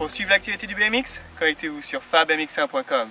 Pour suivre l'activité du BMX, connectez-vous sur fabmx1.com.